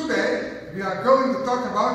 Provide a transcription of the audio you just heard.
Today, we are going to talk about